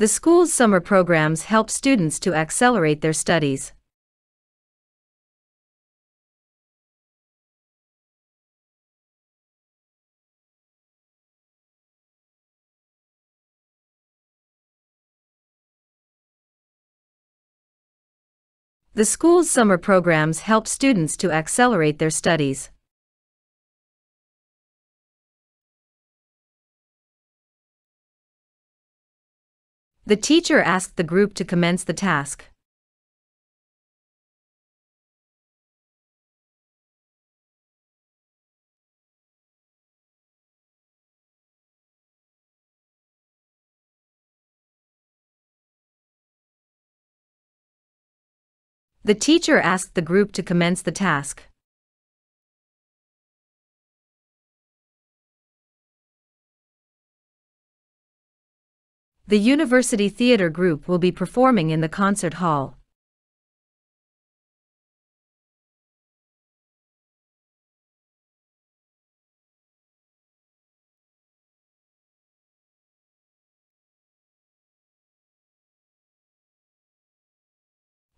The school's summer programs help students to accelerate their studies. The school's summer programs help students to accelerate their studies. The teacher asked the group to commence the task. The teacher asked the group to commence the task. The University Theatre Group will be performing in the concert hall.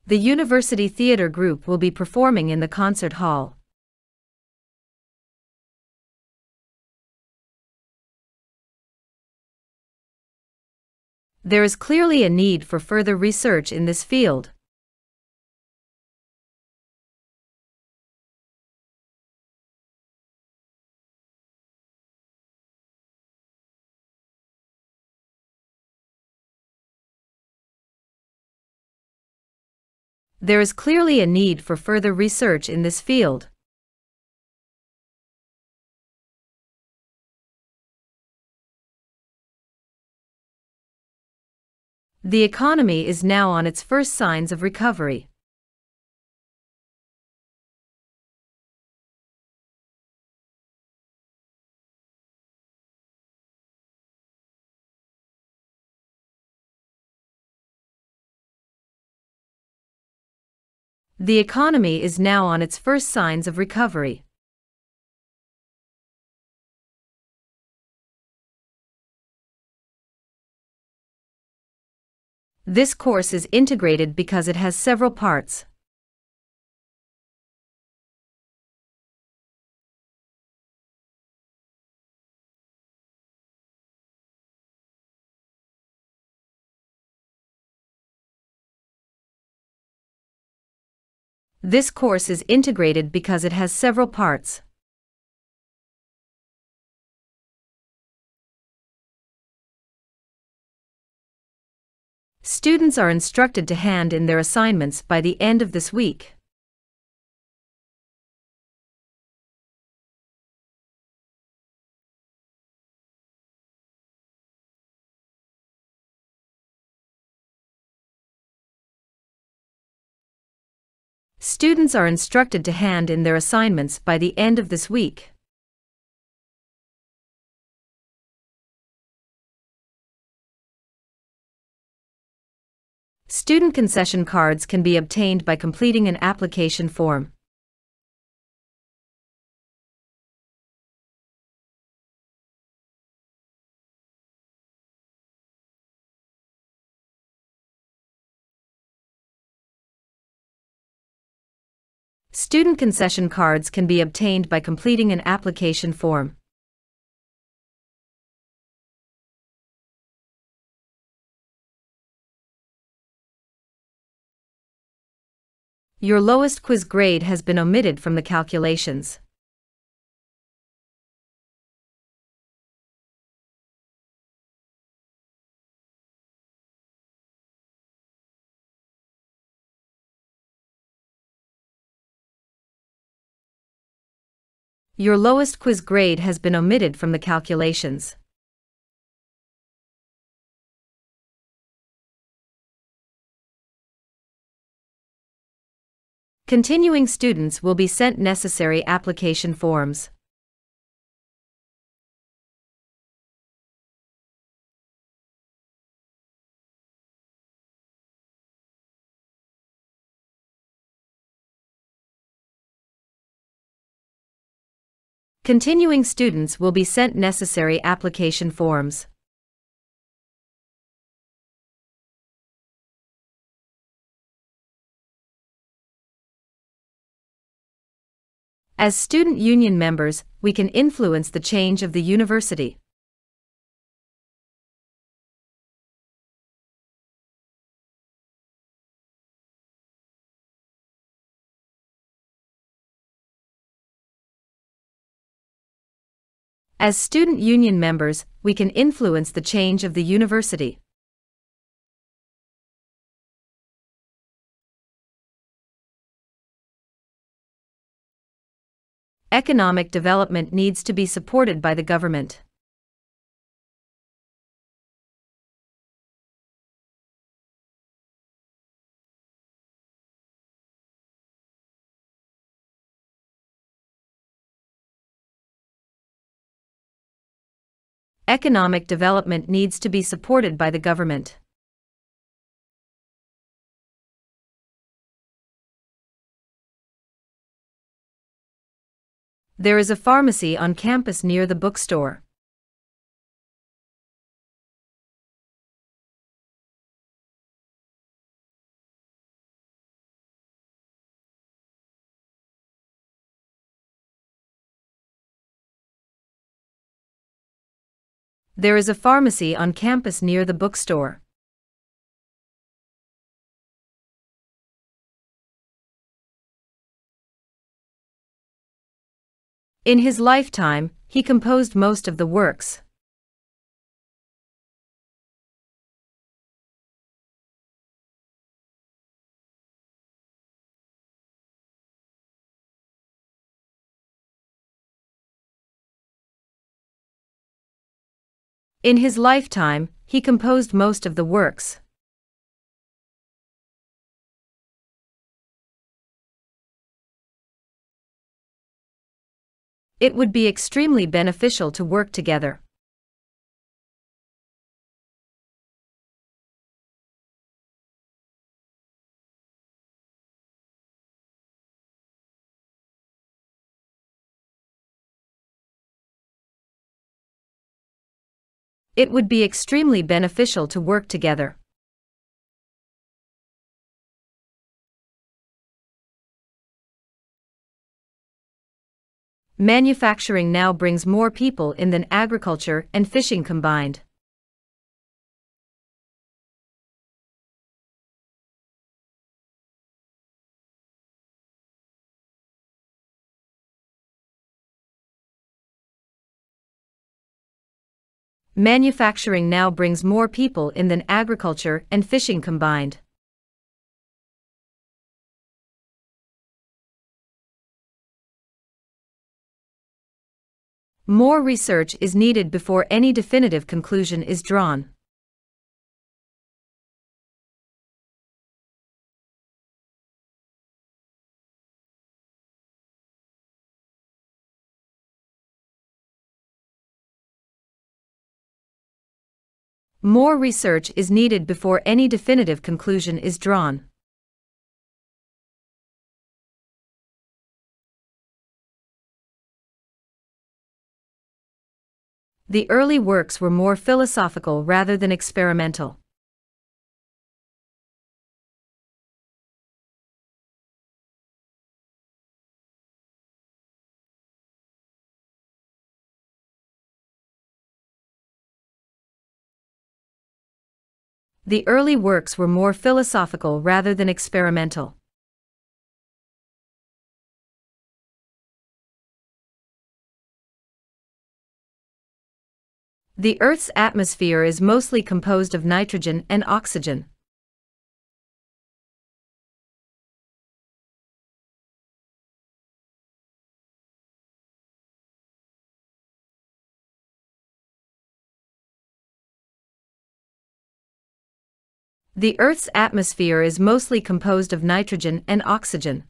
The University Theatre Group will be performing in the concert hall. There is clearly a need for further research in this field. There is clearly a need for further research in this field. The economy is now on its first signs of recovery. The economy is now on its first signs of recovery. This course is integrated because it has several parts. This course is integrated because it has several parts. Students are instructed to hand in their assignments by the end of this week. Students are instructed to hand in their assignments by the end of this week. Student concession cards can be obtained by completing an application form. Student concession cards can be obtained by completing an application form. Your lowest quiz grade has been omitted from the calculations. Your lowest quiz grade has been omitted from the calculations. Continuing students will be sent necessary application forms. Continuing students will be sent necessary application forms. As student union members, we can influence the change of the university. As student union members, we can influence the change of the university. Economic development needs to be supported by the government. Economic development needs to be supported by the government. There is a pharmacy on campus near the bookstore. There is a pharmacy on campus near the bookstore. In his lifetime, he composed most of the works. In his lifetime, he composed most of the works. It would be extremely beneficial to work together. It would be extremely beneficial to work together. Manufacturing now brings more people in than agriculture and fishing combined. Manufacturing now brings more people in than agriculture and fishing combined. More research is needed before any definitive conclusion is drawn. More research is needed before any definitive conclusion is drawn. The early works were more philosophical rather than experimental. The early works were more philosophical rather than experimental. The Earth's atmosphere is mostly composed of nitrogen and oxygen. The Earth's atmosphere is mostly composed of nitrogen and oxygen.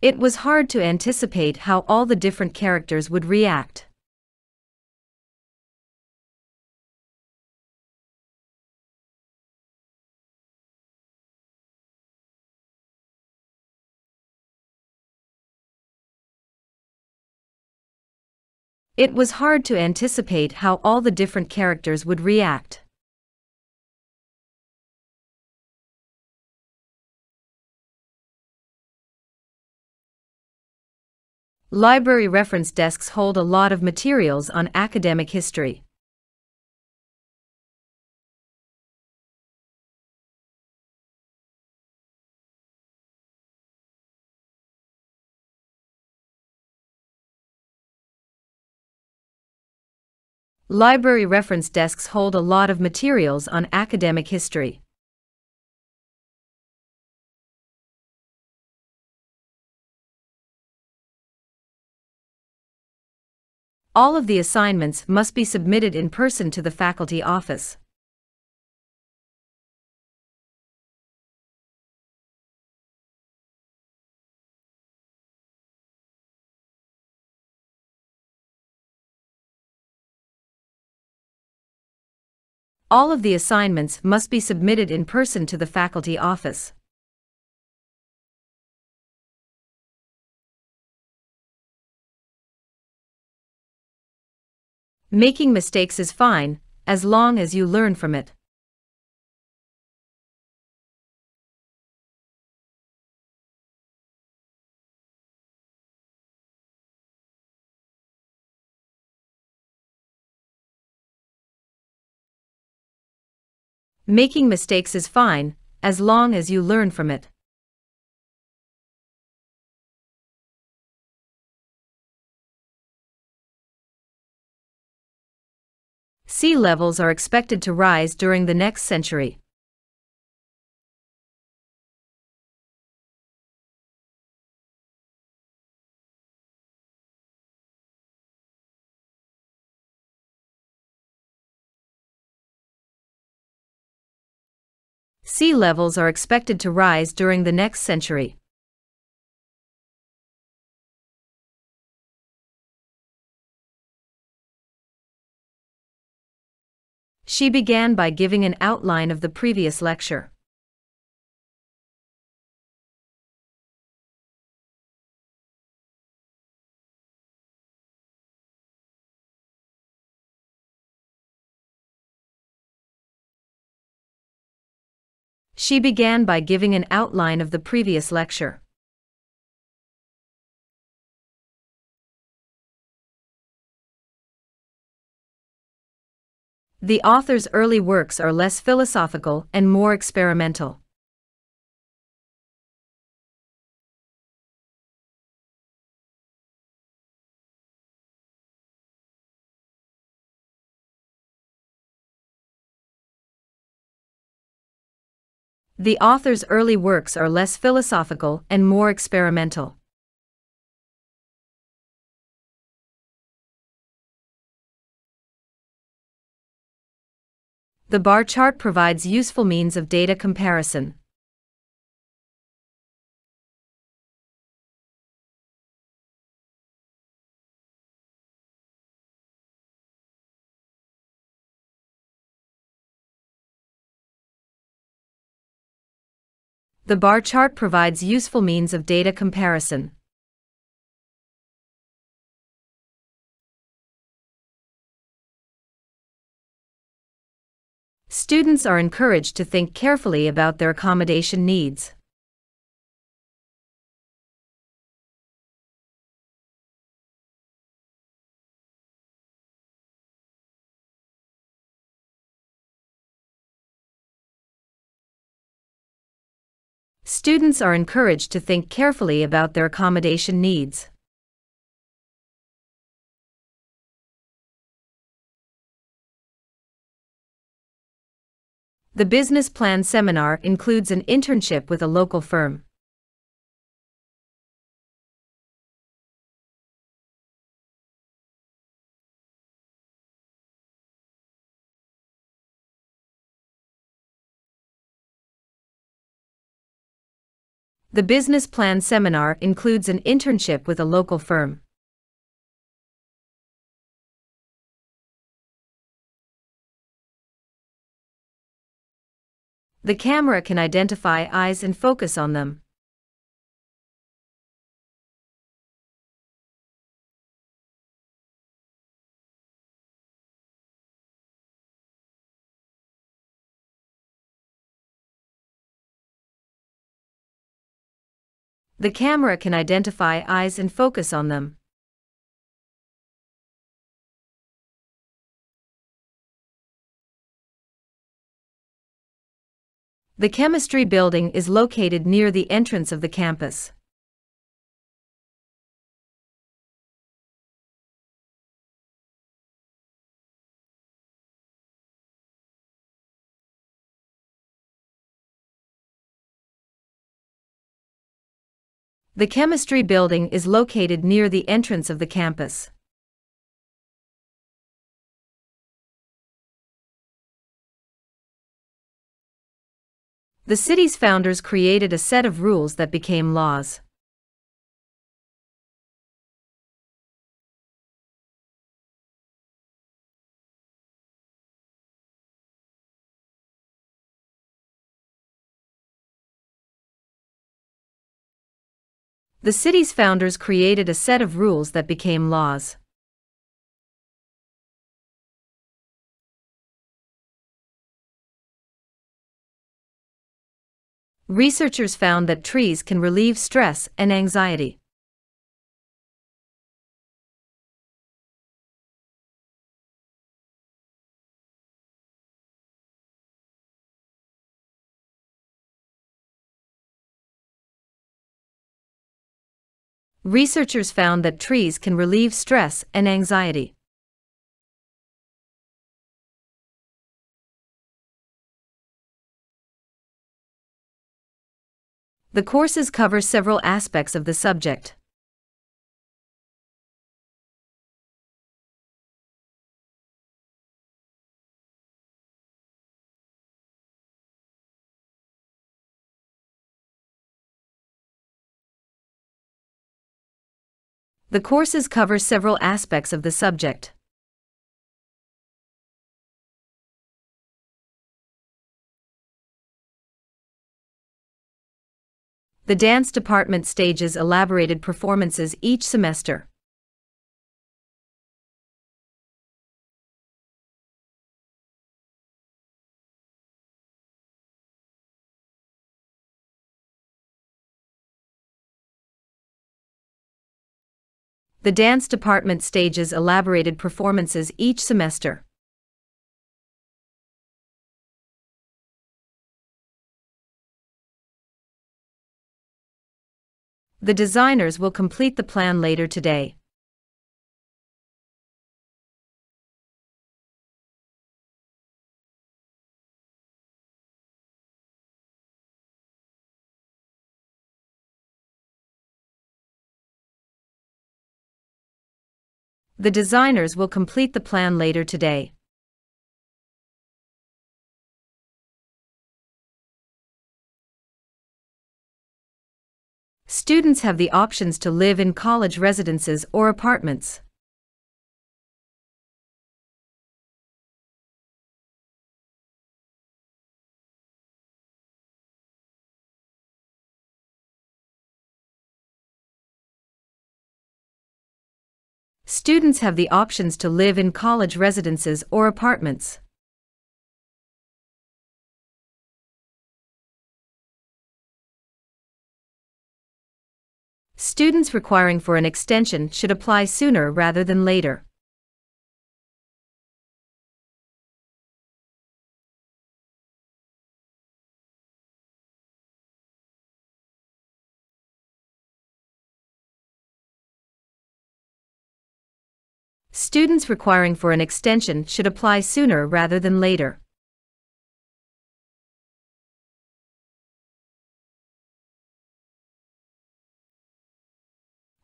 It was hard to anticipate how all the different characters would react. It was hard to anticipate how all the different characters would react. Library reference desks hold a lot of materials on academic history. Library reference desks hold a lot of materials on academic history. All of the assignments must be submitted in person to the faculty office. All of the assignments must be submitted in person to the faculty office. Making mistakes is fine, as long as you learn from it. Making mistakes is fine, as long as you learn from it. Sea levels are expected to rise during the next century. Sea levels are expected to rise during the next century. She began by giving an outline of the previous lecture. She began by giving an outline of the previous lecture. The author's early works are less philosophical and more experimental. The author's early works are less philosophical and more experimental. The bar chart provides useful means of data comparison. The bar chart provides useful means of data comparison. Students are encouraged to think carefully about their accommodation needs. Students are encouraged to think carefully about their accommodation needs. The business plan seminar includes an internship with a local firm. The business plan seminar includes an internship with a local firm. The camera can identify eyes and focus on them. The camera can identify eyes and focus on them. The chemistry building is located near the entrance of the campus. The chemistry building is located near the entrance of the campus. The city's founders created a set of rules that became laws. The city's founders created a set of rules that became laws. Researchers found that trees can relieve stress and anxiety. Researchers found that trees can relieve stress and anxiety. The courses cover several aspects of the subject. The courses cover several aspects of the subject. The dance department stages elaborated performances each semester. The dance department stages elaborated performances each semester. The designers will complete the plan later today. The designers will complete the plan later today. Students have the options to live in college residences or apartments. Students have the options to live in college residences or apartments. Students requiring for an extension should apply sooner rather than later. Students requiring for an extension should apply sooner rather than later.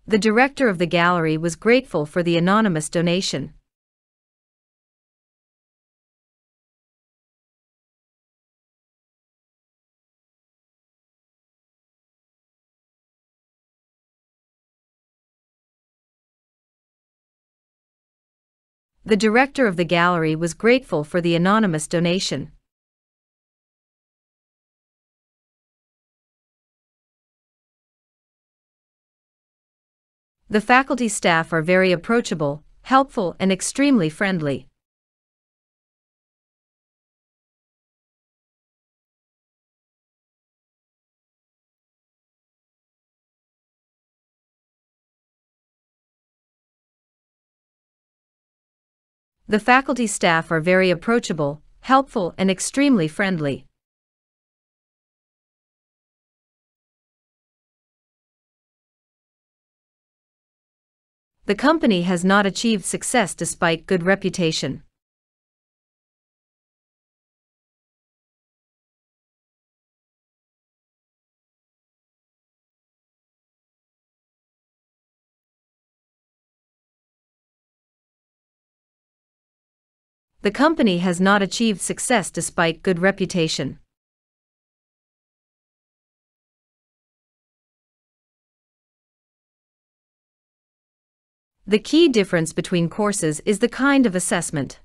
The director of the gallery was grateful for the anonymous donation. The director of the gallery was grateful for the anonymous donation. The faculty staff are very approachable, helpful and extremely friendly. The faculty staff are very approachable, helpful and extremely friendly. The company has not achieved success despite good reputation. The company has not achieved success despite good reputation. The key difference between courses is the kind of assessment.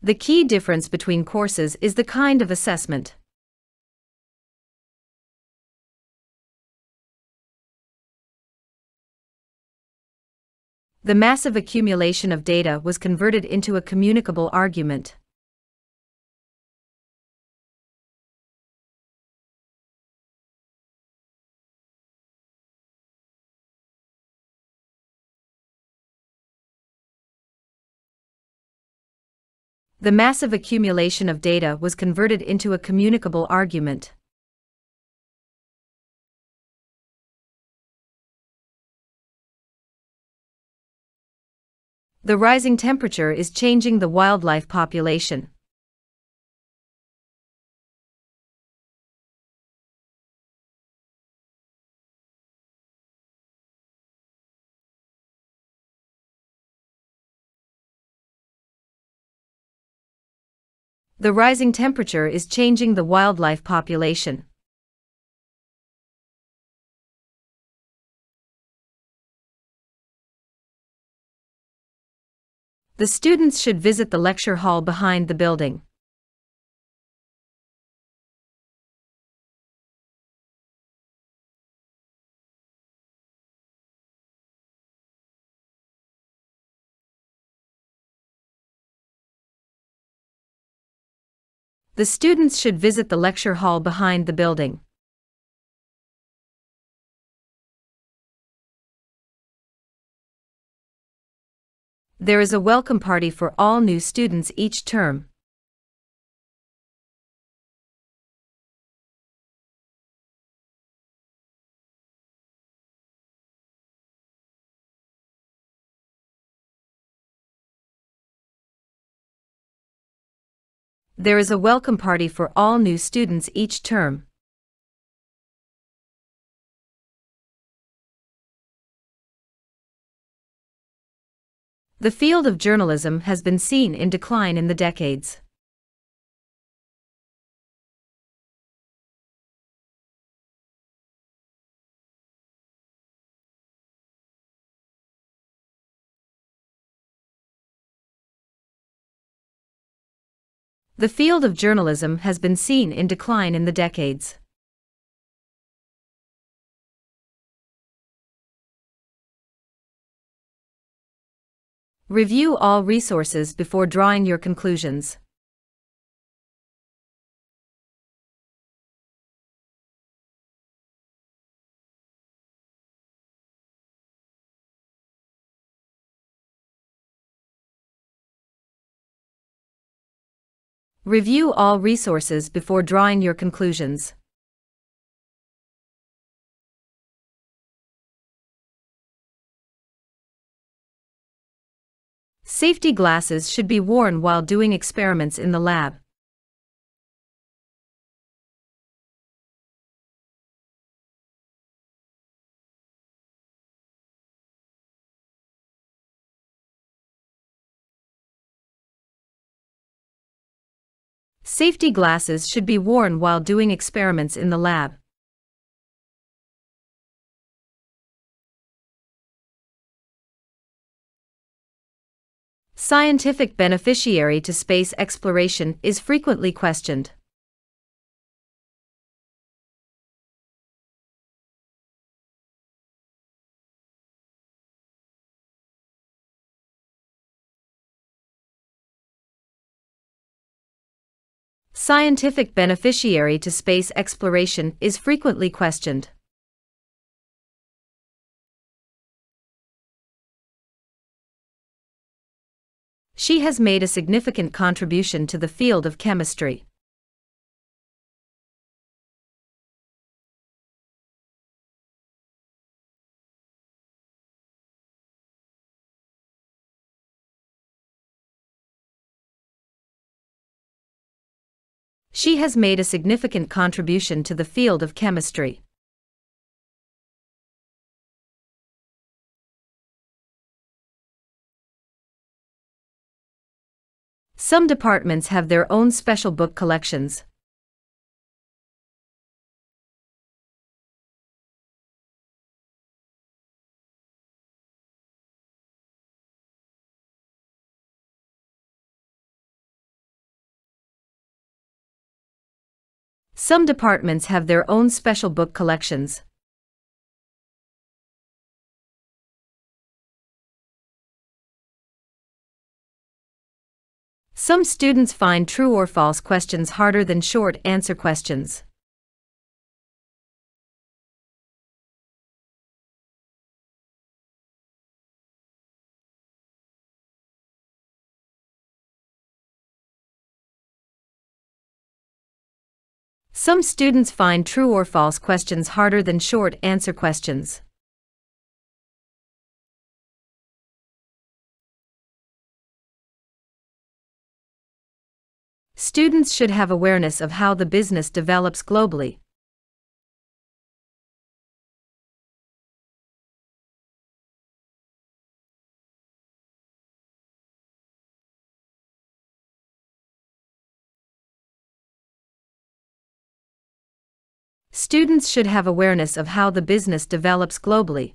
The key difference between courses is the kind of assessment. The massive accumulation of data was converted into a communicable argument. The massive accumulation of data was converted into a communicable argument. The rising temperature is changing the wildlife population. The rising temperature is changing the wildlife population. The students should visit the lecture hall behind the building. The students should visit the lecture hall behind the building. There is a welcome party for all new students each term. There is a welcome party for all new students each term. The field of journalism has been seen in decline in the decades. The field of journalism has been seen in decline in the decades. Review all resources before drawing your conclusions. Review all resources before drawing your conclusions. Safety glasses should be worn while doing experiments in the lab. Safety glasses should be worn while doing experiments in the lab. Scientific beneficiary to space exploration is frequently questioned. Scientific beneficiary to space exploration is frequently questioned. She has made a significant contribution to the field of chemistry. She has made a significant contribution to the field of chemistry. Some departments have their own special book collections. Some departments have their own special book collections. Some students find true or false questions harder than short answer questions. Some students find true or false questions harder than short answer questions. Students should have awareness of how the business develops globally. Students should have awareness of how the business develops globally.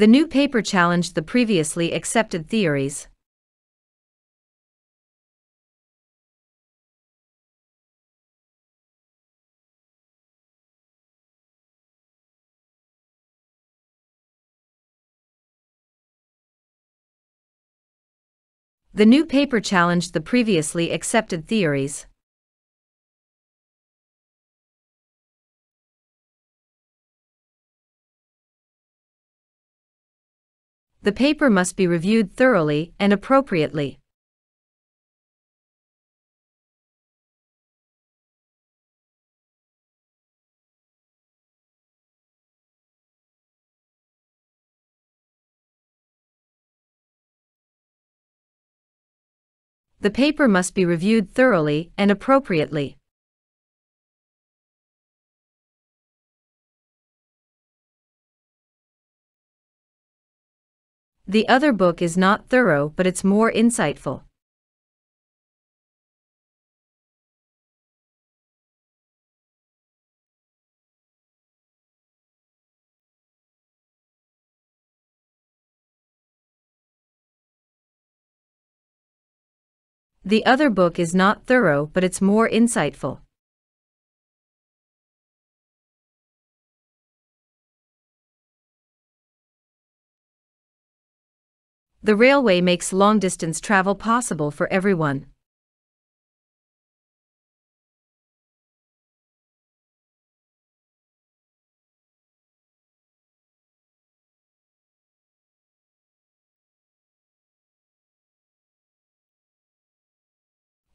The new paper challenged the previously accepted theories. The new paper challenged the previously accepted theories. The paper must be reviewed thoroughly and appropriately. The paper must be reviewed thoroughly and appropriately. The other book is not thorough but it's more insightful. The other book is not thorough but it's more insightful. The railway makes long distance travel possible for everyone.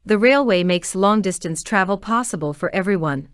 The railway makes long distance travel possible for everyone.